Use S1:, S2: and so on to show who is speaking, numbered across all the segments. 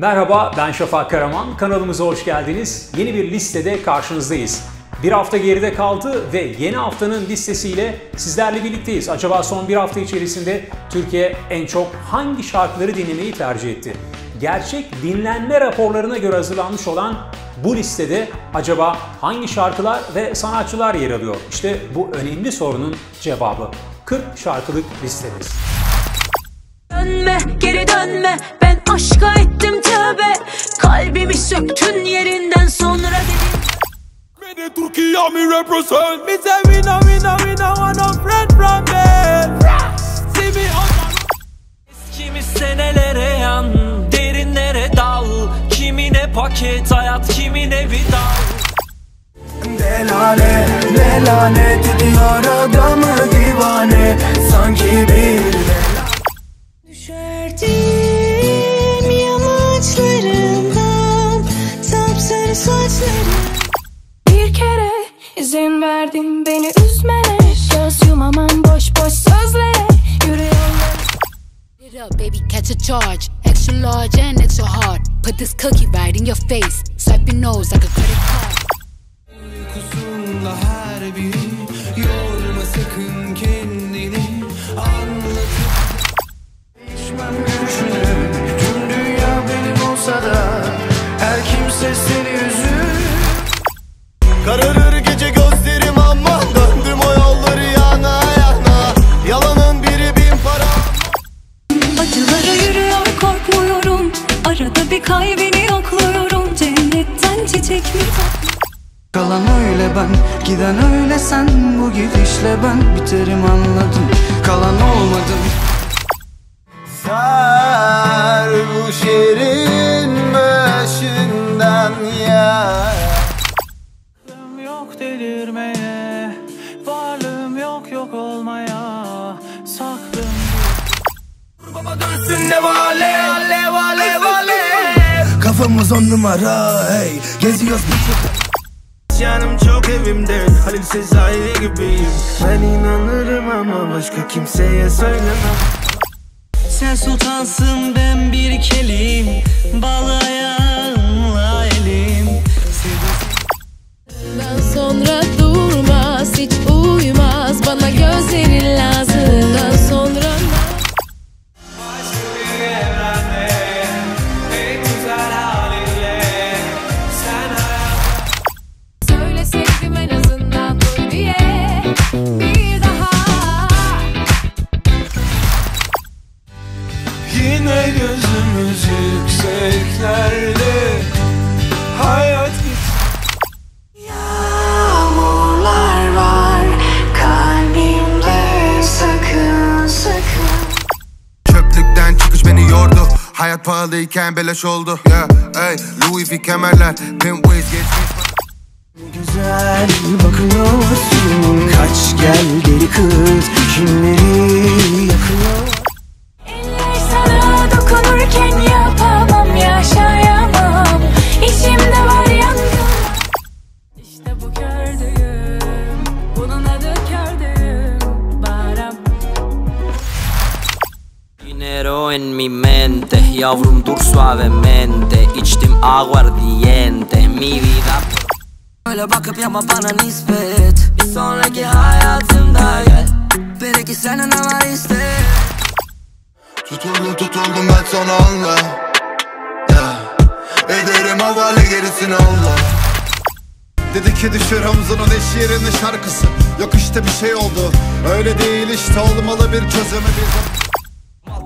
S1: Merhaba ben Şafak Karaman. Kanalımıza hoş geldiniz. Yeni bir listede karşınızdayız. Bir hafta geride kaldı ve yeni haftanın listesiyle sizlerle birlikteyiz. Acaba son bir hafta içerisinde Türkiye en çok hangi şarkıları dinlemeyi tercih etti? Gerçek dinlenme raporlarına göre hazırlanmış olan bu listede acaba hangi şarkılar ve sanatçılar yer alıyor? İşte bu önemli sorunun cevabı. 40 şarkılık listemiz.
S2: Dönme geri dönme ben aşka ettim tövbe. Kalbimi söktün yerinden sonra dedim.
S3: Me the Turkey me represent. Me say no, we no want no friend from. See me on
S4: Kimi senelere yan derinlere dal. Kimine paket hayat kimine bir dal.
S5: Delale, ne lanet ediyor adamı divane. Sanki bir
S6: baby, catch a charge. Extra large and extra hard. Put this cookie right in your face. Swipe your nose like a credit card.
S5: her biri Yorma sakın kendini anlatıp Değişmem görüşünü Tüm dünya benim olsa da Her kimse seni Kararır
S2: Arada bir kalbini yokluyorum. Cennetten çiçek mi?
S7: Kalan öyle ben, giden öyle sen. Bu gidişle ben biterim anladım. Kalan olmadım.
S5: Sarhoş yerin başından ya
S4: yok delirmeye Varlığım yok yok olmaya
S5: Ne vale? Kafamız on numara hey. Geziyoruz birçok Canım çok evimde Halil Sezai gibiyim. Ben inanırım ama başka kimseye söylemem.
S4: Sen sultansın ben bir kelim Bağlı
S5: Yine gözümüz yükseklerde. Hayat
S2: Yağmurlar var kalbimde sakın sakın.
S8: Çöplükten çıkış beni yordu. Hayat pahalıyken beleş oldu. Yeah, ey, Louis V kemerler. Pimp geçmiş.
S5: Güzel bakıyorsun. Kaç gel deli kız. Kimleri
S4: Dinero en mi mente Yavrum dur suavemente. İçtim aguardiente Mi vida
S9: Öyle bakıp yapma bana nispet Bir sonraki hayatımda gel Belki senden var iste
S8: Tutuldum tutuldum ben sana anla yeah. Ederim havale gerisini Allah
S10: Dedi ki düşür Hamza'nın eş yerine şarkısı. Yok işte bir şey oldu. Öyle değil işte olmalı bir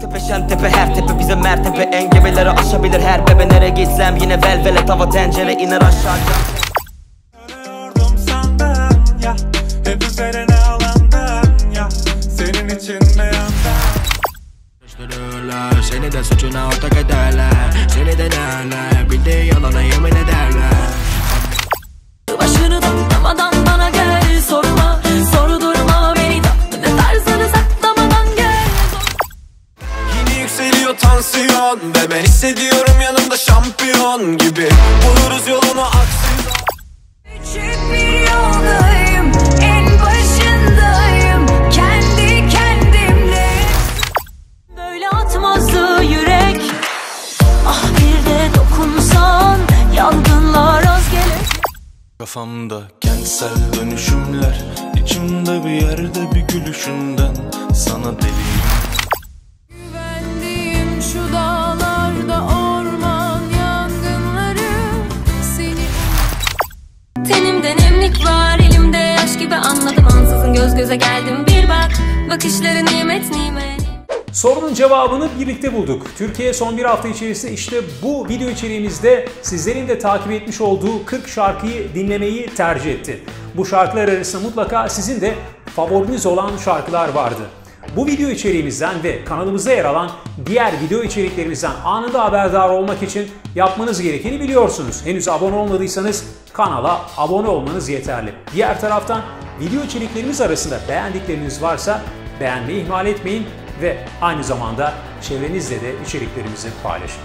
S10: çözemediği
S4: Maltepe şentepe her tepe bize mertebe Engebeleri aşabilir her bebe. Nereye gitsem yine velvele Tava tencere iner aşağı
S3: aksiyon Ve ben hissediyorum yanımda şampiyon gibi. Buluruz yolunu aksiyon
S2: Küçük bir yoldayım En başındayım. Kendi kendimle. Böyle atmazdı yürek. Ah bir de dokunsan Yangınlar az gelir
S11: Kafamda kentsel dönüşümler içimde bir yerde bir gülüşünden Sana deliyim.
S12: Göze geldim bir bak Bakışları nimet nimet
S1: Sorunun cevabını birlikte bulduk. Türkiye son bir hafta içerisinde işte bu video içeriğimizde sizlerin de takip etmiş olduğu 40 şarkıyı dinlemeyi tercih etti. Bu şarkılar arasında mutlaka sizin de favoriniz olan şarkılar vardı. Bu video içeriğimizden ve kanalımızda yer alan diğer video içeriklerimizden anında haberdar olmak için yapmanız gerekeni biliyorsunuz. Henüz abone olmadıysanız kanala abone olmanız yeterli. Diğer taraftan video içeriklerimiz arasında beğendikleriniz varsa beğenmeyi ihmal etmeyin ve aynı zamanda çevrenizle de içeriklerimizi paylaşın.